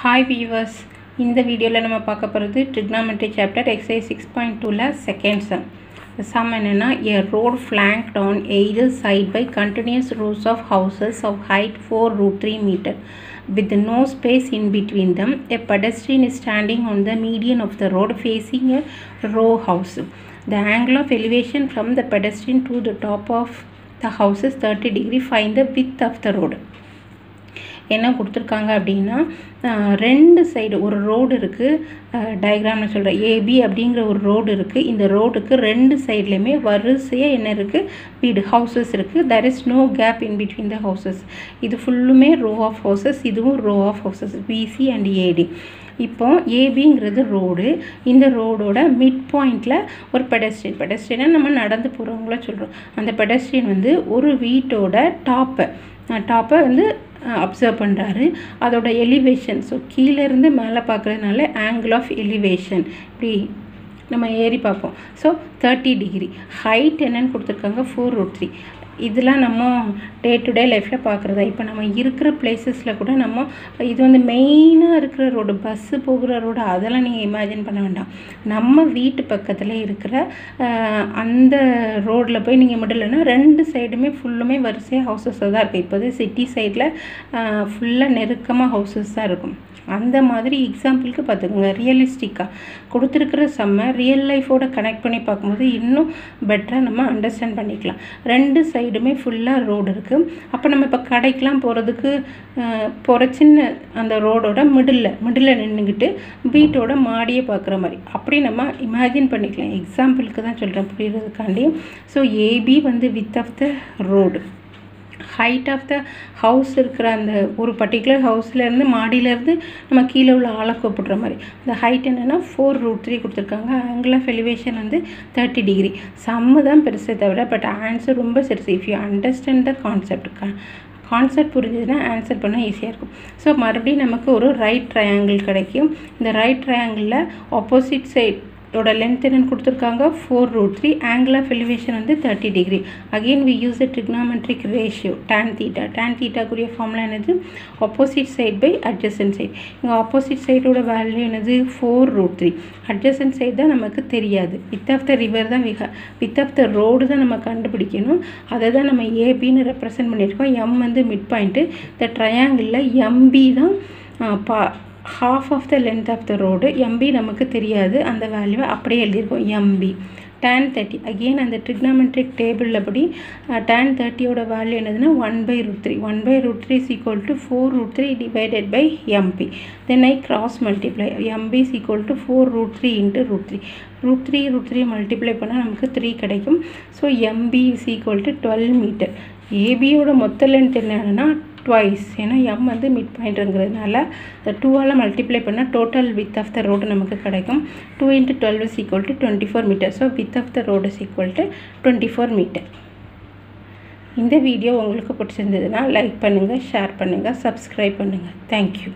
Hi viewers இந்த வீடியோவில் நம்ம பார்க்க போகிறது trigonometry chapter exercise six point டூவில் செகண்ட் சம் சம் என்னென்னா a road flank on either side by continuous rows of houses of height four root three metre with no space in between them a pedestrian is standing on the median of the road facing a row house the angle of elevation from the pedestrian to the top of the house is 30 degree find the width of the road என்ன கொடுத்துருக்காங்க அப்படின்னா ரெண்டு side ஒரு road இருக்குது டயக்ராம்னு சொல்கிறேன் AB அப்படிங்கிற ஒரு road இருக்குது இந்த ரோடுக்கு ரெண்டு சைட்லேயுமே வரிசையாக என்ன இருக்குது வீடு ஹவுசஸ் இருக்குது there is no gap in between the houses இது ஃபுல்லுமே ரோ ஆஃப் ஹவுசஸ் இதுவும் row of houses PC and AD இப்போ ஏபிங்கிறது ரோடு இந்த ரோடோட மிட் பாயிண்டில் ஒரு பெடஸ்ட்ரியன் பெடஸ்ட்ரியனை நம்ம நடந்து போகிறவங்கள சொல்கிறோம் அந்த பெடஸ்ட்ரியன் வந்து ஒரு வீட்டோட டாப்பை டாப்பை வந்து அப்சர்வ் பண்ணுறாரு அதோட எலிவேஷன் ஸோ கீழேருந்து மேலே பார்க்குறதுனால ஆங்கிள் ஆஃப் எலிவேஷன் இப்படி நம்ம ஏறி பார்ப்போம். ஸோ தேர்ட்டி டிகிரி ஹைட் என்னன்னு கொடுத்துருக்காங்க ஃபோர் ரூட் த்ரீ இதெல்லாம் நம்ம டே டு டே லைஃப்பில் பார்க்குறதா இப்போ நம்ம இருக்கிற பிளேசஸில் கூட நம்ம இது வந்து மெயினாக இருக்கிற ரோடு பஸ்ஸு போகிற ரோடு அதெல்லாம் நீங்கள் இமேஜின் பண்ண வேண்டாம். நம்ம வீட்டு பக்கத்தில் இருக்கிற அந்த ரோட்டில் போய் நீங்கள் மிடலன்னா ரெண்டு சைடுமே ஃபுல்லுமே வரிசையாக ஹவுசஸாக தான் இருக்குது இப்போது சிட்டி சைடில் ஃபுல்லாக நெருக்கமாக ஹவுசஸ் தான் இருக்கும். அந்த மாதிரி எக்ஸாம்பிளுக்கு பார்த்துக்கோங்க. ரியலிஸ்டிக்காக கொடுத்துருக்கிற செம்ம ரியல் லைஃபோட கனெக்ட் பண்ணி பார்க்கும்போது இன்னும் பெட்டராக நம்ம அண்டர்ஸ்டாண்ட் பண்ணிக்கலாம். ரெண்டு சைடுமே ஃபுல்லாக ரோடு இருக்குது அப்போ நம்ம இப்போ கடைக்கெலாம் போகிறதுக்கு போகிற சின்ன அந்த ரோடோட மிடில் மிடில் நின்றுக்கிட்டு வீட்டோட மாடியை பார்க்குற மாதிரி. அப்படி நம்ம இமேஜின் பண்ணிக்கலாம். எக்ஸாம்பிளுக்கு தான் சொல்கிறேன் புரியுறதுக்காண்டி. ஸோ ஏபி வந்து width of the road height of the house இருக்கிற அந்த ஒரு பர்டிகுலர் ஹவுஸ்லேருந்து மாடியிலேருந்து நம்ம கீழே உள்ள ஆளை கூப்பிடுற மாதிரி. அந்த ஹைட் என்னென்னா ஃபோர் ரூட் த்ரீ கொடுத்துருக்காங்க. ஆங்கிள் ஆஃப் எலிவேஷன் வந்து தேர்ட்டி டிகிரி சம்மு தான் பெருசே தவிர பட் ஆன்சர் ரொம்ப சிறுசு. If you understand the concept concept புரிஞ்சதுன்னா answer பண்ண ஈஸியாக இருக்கும். ஸோ மறுபடியும் நமக்கு ஒரு ரைட் ட்ரையாங்கிள் கிடைக்கும். இந்த ரைட் ட்ரையாங்கிளில் ஆப்போசிட் சைட் இதோட லென்த் என்னன்னு கொடுத்துருக்காங்க? Four root three angle of elevation வந்து thirty degree again we use a trigonometric ratio tan theta tan தீட்டாக்குரிய formula என்னது? Opposite side by adjacent side இங்கே ஆப்போசிட் சைடோட வேல்யூ என்னது? Four root three adjacent side தான் நமக்கு தெரியாது. வித் ஆஃப் த ரிவர் தான் விக வித் ஆஃப் த ரோடு தான் நம்ம கண்டுபிடிக்கணும். அதை தான் நம்ம ஏபின்னு ரெப்ரசன்ட் பண்ணியிருக்கோம். எம் வந்து மிட் பாயிண்ட்டு இந்த ட்ரையாங்கிளில் எம்பி தான் பா half of the length of the road MB நமக்கு தெரியாது. அந்த வேல்யூவை அப்படியே எழுதியிருக்கோம் எம்பி டேன் தேர்ட்டி அகெயின் அந்த ட்ரிக்னாமெட்ரிக் டேபிளில் படி டேன் தேர்ட்டியோட வேல்யூ என்னதுன்னா one by root three one by root three is equal to four root three divided by MB then I cross multiply MB is equal to four root three into root three root three root three multiply பண்ணால் நமக்கு three கிடைக்கும். So MB is equal to twelve metre ஏபியோட மொத்த length என்னன்னா twice ஏன்னா M வந்து mid பாயிண்ட்டுங்கிறதுனால இந்த டூவால் multiply பண்ணால் total width of the road நமக்கு கிடைக்கும். Two into twelve is equal to twenty four metre so width of the road is equal to twenty four metre இந்த வீடியோ உங்களுக்கு பிடிச்சிருந்ததுன்னா லைக் பண்ணுங்கள் ஷேர் பண்ணுங்கள் சப்ஸ்கிரைப் பண்ணுங்கள் தேங்க்யூ